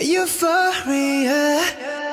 Euphoria.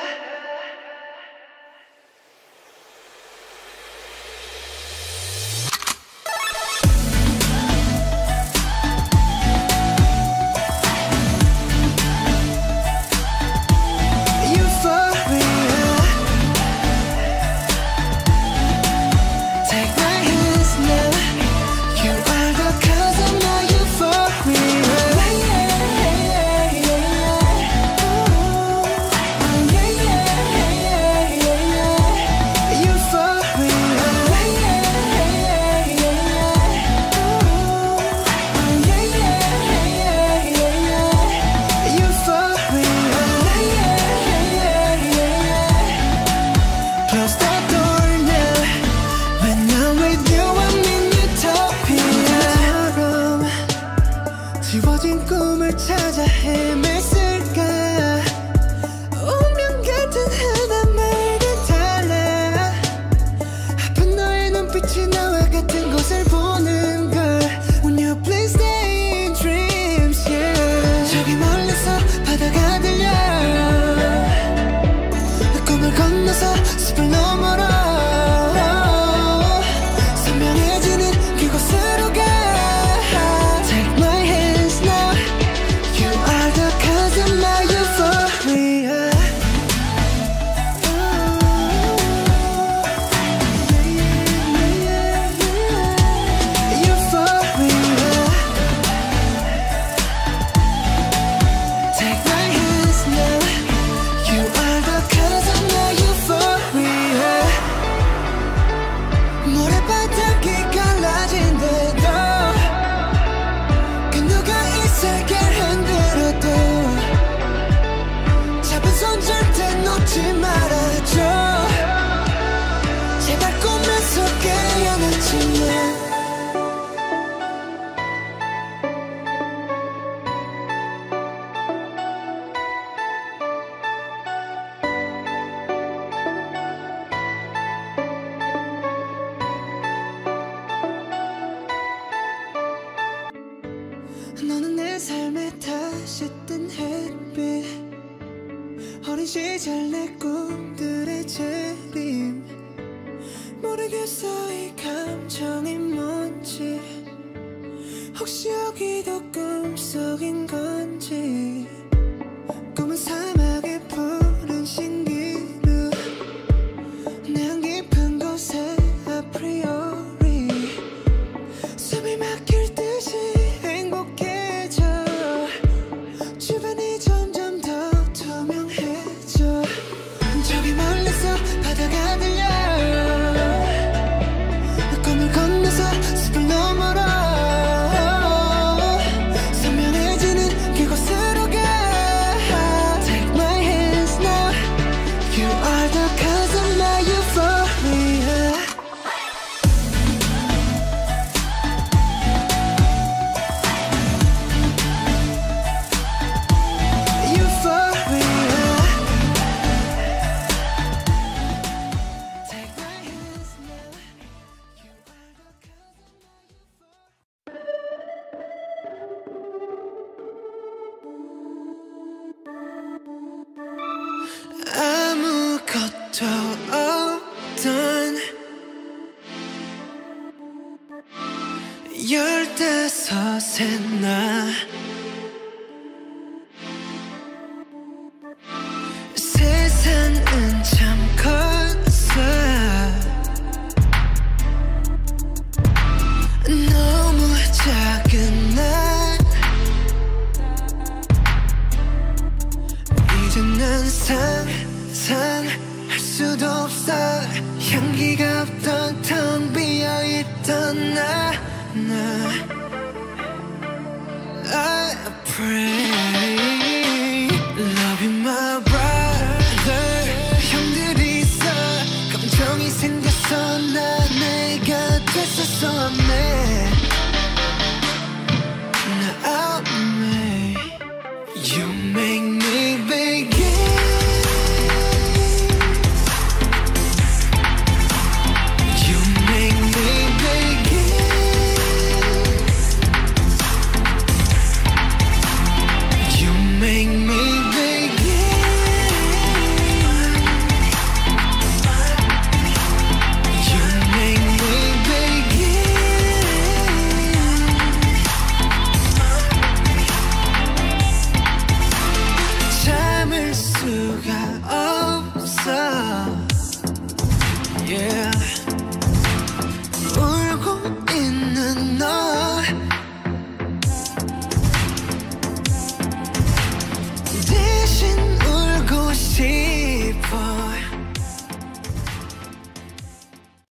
너는 내 삶에 다시 뜬 햇빛. 어린 시절 내 꿈들의 재림. 모르겠어 이 감정이 뭔지. 혹시 여기도 꿈속인 건지. 꿈은 사막 Cause I'm not you 열 대섯 에, 나. 세상은 참 컸어 너무 작은 날. 이제 난 상상할 수도 없어. 향기가 없던 텅 비어있던 날. Nah, I pray.